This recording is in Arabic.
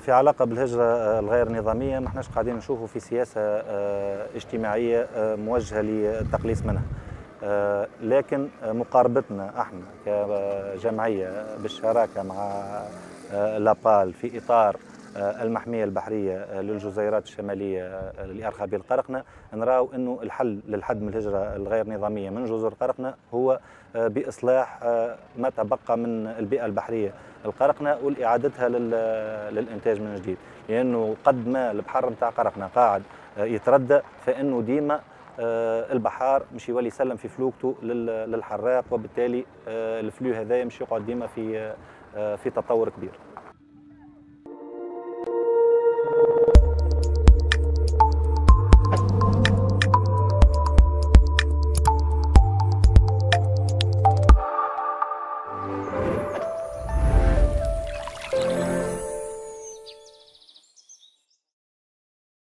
في علاقة بالهجرة الغير نظامية ما احناش قاعدين نشوفوا في سياسة اجتماعية موجهة للتقليص منها. لكن مقاربتنا إحنا كجمعية بالشراكة مع لابال في إطار المحمية البحرية للجزيرات الشمالية لأرخبيل القرقنة نراو أنه الحل للحد من الهجرة الغير نظامية من جزر القرقنة هو بإصلاح ما تبقى من البيئة البحرية القرقنة والإعادتها للإنتاج من جديد. لأنه قد ما البحر نتاع قرقنة قاعد يتردى فإنه ديما البحار مش يولي يسلم في فلوكته للحراق وبالتالي الفلو هذا مش يقعد ديما في في تطور كبير.